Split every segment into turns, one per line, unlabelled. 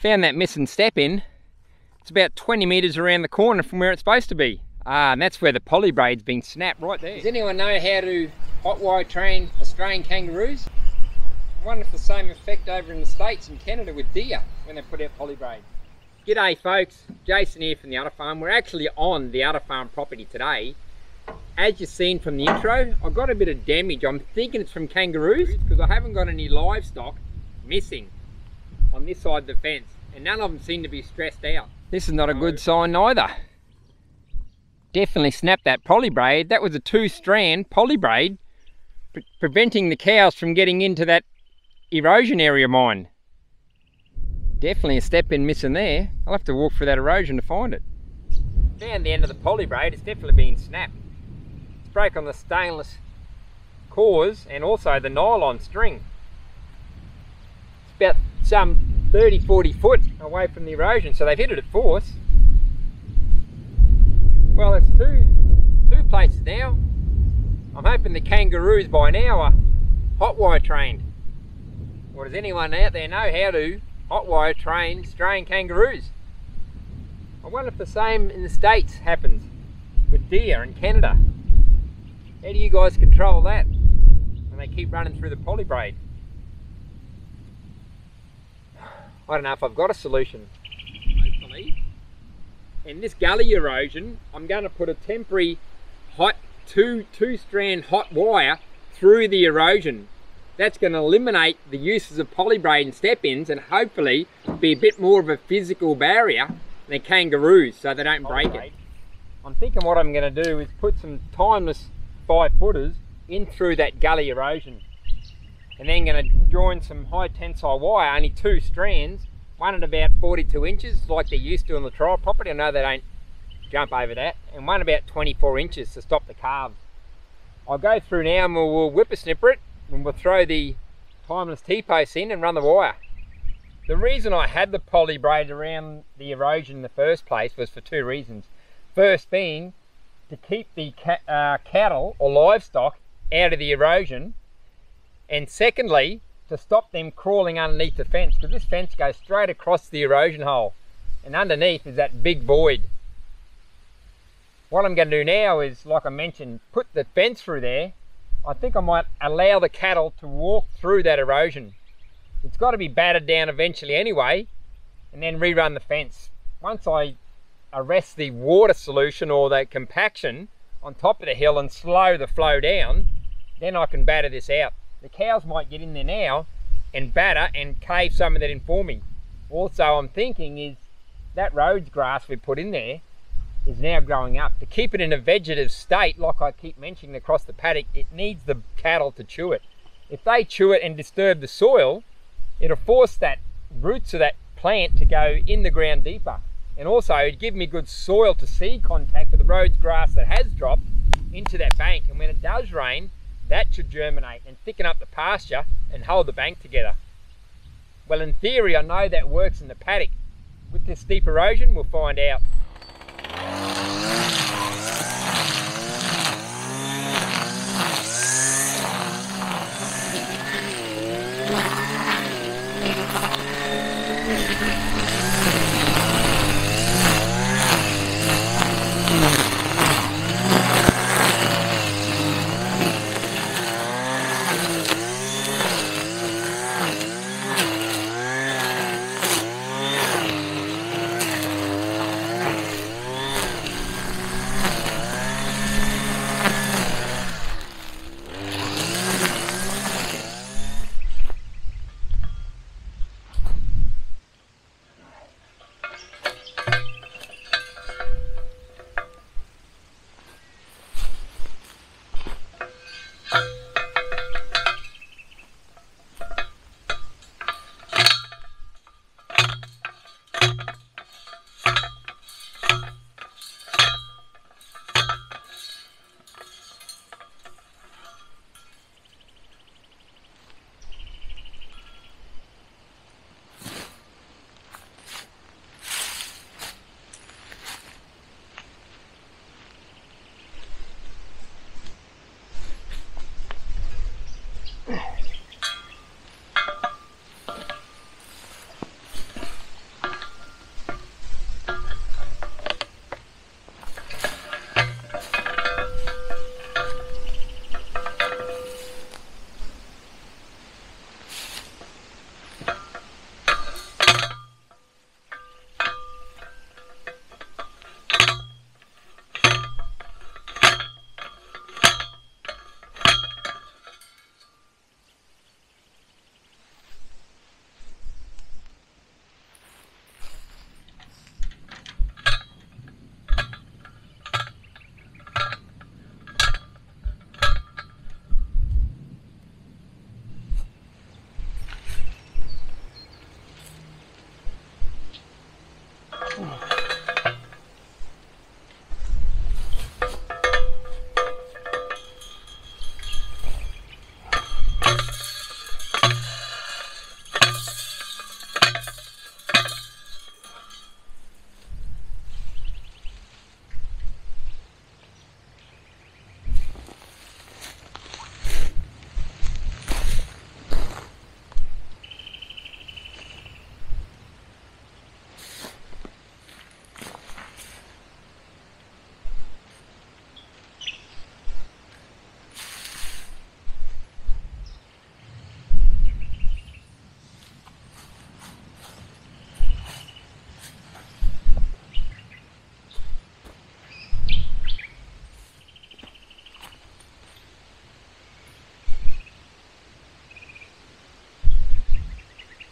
Found that missing step in. It's about 20 metres around the corner from where it's supposed to be. Ah, and that's where the poly braid's been snapped right there. Does anyone know how to hot wire train Australian kangaroos? I wonder if the same effect over in the States and Canada with deer when they put out poly braid. G'day folks, Jason here from the Udder Farm. We're actually on the Udder Farm property today. As you've seen from the intro, I've got a bit of damage. I'm thinking it's from kangaroos because I haven't got any livestock missing on this side of the fence and none of them seem to be stressed out. This is not a good sign neither. Definitely snapped that poly braid. That was a two strand poly braid pre preventing the cows from getting into that erosion area mine. Definitely a step in missing there. I'll have to walk through that erosion to find it. Found the end of the poly braid, it's definitely been snapped. It's broke on the stainless cores and also the nylon string. About some 30, 40 foot away from the erosion, so they've hit it at force. Well, it's two, two places now. I'm hoping the kangaroos by now are hot wire trained. Or does anyone out there know how to hot wire train Australian kangaroos? I wonder if the same in the States happens with deer in Canada. How do you guys control that when they keep running through the poly braid? I don't know if I've got a solution. Hopefully, in this gully erosion, I'm going to put a temporary hot two two strand hot wire through the erosion. That's going to eliminate the uses of polybraid and step-ins and hopefully be a bit more of a physical barrier than kangaroos so they don't break it. I'm thinking what I'm going to do is put some timeless five footers in through that gully erosion and then going to join some high tensile wire, only two strands, one at about 42 inches like they used to on the trial property. I know they don't jump over that, and one about 24 inches to stop the calves. I'll go through now and we'll, we'll whippersnipper it and we'll throw the timeless T-posts in and run the wire. The reason I had the poly braid around the erosion in the first place was for two reasons. First being to keep the uh, cattle or livestock out of the erosion and secondly to stop them crawling underneath the fence because this fence goes straight across the erosion hole and underneath is that big void. What I'm going to do now is, like I mentioned, put the fence through there. I think I might allow the cattle to walk through that erosion. It's got to be battered down eventually anyway and then rerun the fence. Once I arrest the water solution or that compaction on top of the hill and slow the flow down, then I can batter this out the cows might get in there now and batter and cave some of that in for me. Also, I'm thinking is that Rhodes grass we put in there is now growing up. To keep it in a vegetative state, like I keep mentioning across the paddock, it needs the cattle to chew it. If they chew it and disturb the soil, it'll force that roots of that plant to go in the ground deeper. And also, it'd give me good soil to seed contact with the Rhodes grass that has dropped into that bank. And when it does rain, that should germinate and thicken up the pasture and hold the bank together. Well, in theory, I know that works in the paddock. With this steep erosion, we'll find out.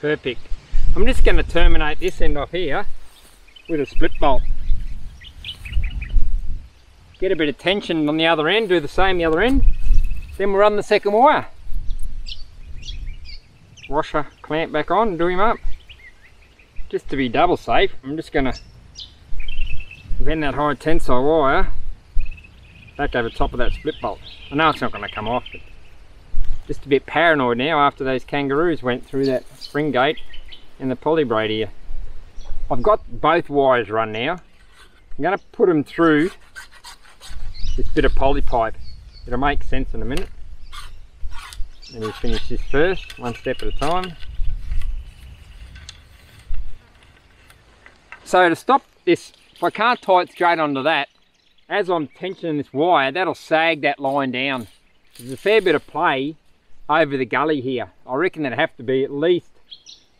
Perfect. I'm just going to terminate this end off here with a split bolt. Get a bit of tension on the other end, do the same the other end. Then we'll run the second wire. Washer clamp back on, do him up. Just to be double safe, I'm just going to bend that high tensile wire back over top of that split bolt. I know it's not going to come off, but just a bit paranoid now after those kangaroos went through that spring gate and the poly braid here. I've got both wires run now. I'm going to put them through this bit of poly pipe. It'll make sense in a minute. Let me finish this first, one step at a time. So to stop this, if I can't tie it straight onto that, as I'm tensioning this wire, that'll sag that line down. There's a fair bit of play over the gully here. I reckon that'd have to be at least,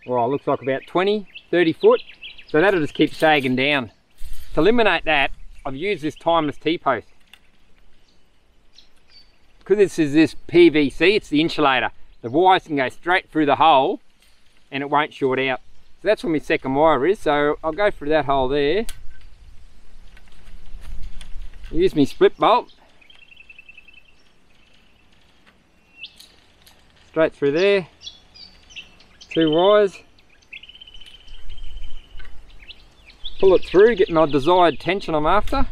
well, it looks like about 20, 30 foot. So that'll just keep sagging down. To eliminate that, I've used this timeless T-post. Because this is this PVC, it's the insulator. The wires can go straight through the hole and it won't short out. So that's where my second wire is. So I'll go through that hole there. Use my split bolt. Straight through there. Two wires. Pull it through, get my desired tension I'm after.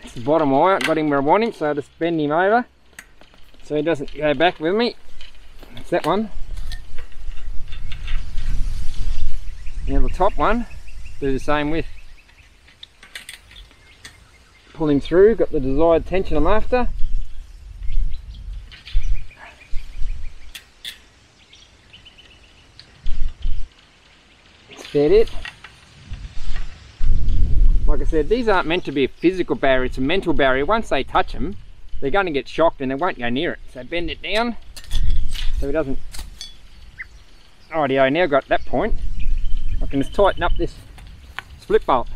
That's the bottom wire, got him where I want him, so I just bend him over so he doesn't go back with me. That's that one. Now the top one, do the same with. Through, got the desired tension I'm after. That's it. Like I said, these aren't meant to be a physical barrier, it's a mental barrier. Once they touch them, they're going to get shocked and they won't go near it. So bend it down so it doesn't... Rightio, now got that point. I can just tighten up this split bolt.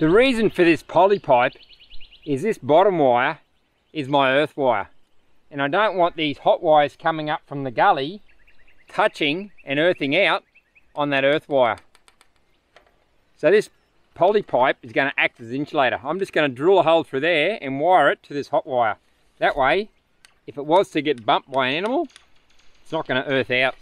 The reason for this poly pipe is this bottom wire is my earth wire. And I don't want these hot wires coming up from the gully touching and earthing out on that earth wire. So this poly pipe is going to act as an insulator. I'm just going to drill a hole through there and wire it to this hot wire. That way, if it was to get bumped by an animal, it's not going to earth out.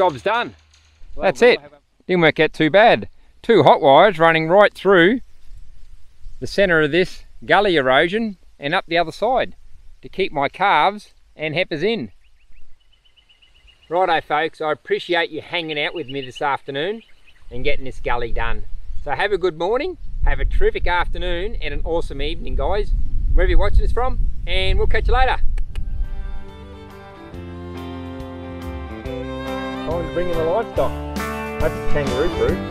Job's done. Well, That's it. Didn't work out too bad. Two hot wires running right through the centre of this gully erosion and up the other side to keep my calves and heifers in. Righto folks, I appreciate you hanging out with me this afternoon and getting this gully done. So have a good morning, have a terrific afternoon and an awesome evening guys, wherever you're watching this from, and we'll catch you later. Time to bring in the livestock. It's kangaroo proof.